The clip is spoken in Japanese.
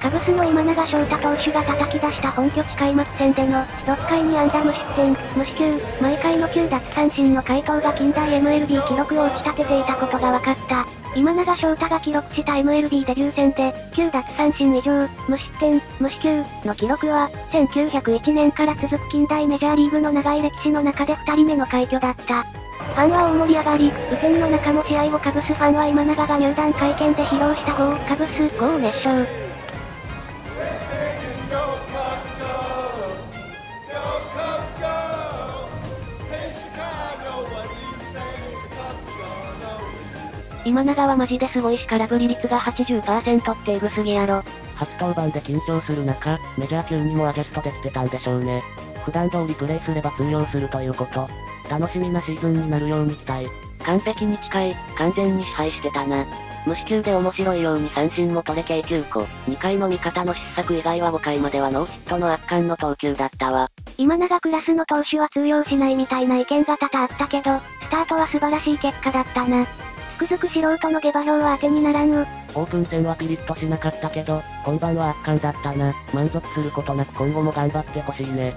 カブスの今永翔太投手が叩き出した本拠地開幕戦での、6回に安打無失点、無四球、毎回の9奪三振の回答が近代 MLB 記録を打ち立てていたことが分かった。今永翔太が記録した MLB デビュー戦で、9奪三振以上、無失点、無四球の記録は、1901年から続く近代メジャーリーグの長い歴史の中で2人目の快挙だった。ファンは大盛り上がり、雨天の中も試合後カブスファンは今永が入団会見で披露した GO カブス GO を熱唱。今永はマジですごいし空振り率が80%ってエグすぎやろ。初登板で緊張する中、メジャー級にもアジャストできてたんでしょうね。普段通りプレイすれば通用するということ。楽しみなシーズンになるように期待。完璧に近い、完全に支配してたな。無四球で面白いように三振も取れ計9個。2回の味方の失策以外は5回まではノーヒットの圧巻の投球だったわ。今永クラスの投手は通用しないみたいな意見が多々あったけど、スタートは素晴らしい結果だったな。つくづく素人の下馬評は当てにならんオープン戦はピリッとしなかったけど、本番は圧巻だったな。満足することなく今後も頑張ってほしいね。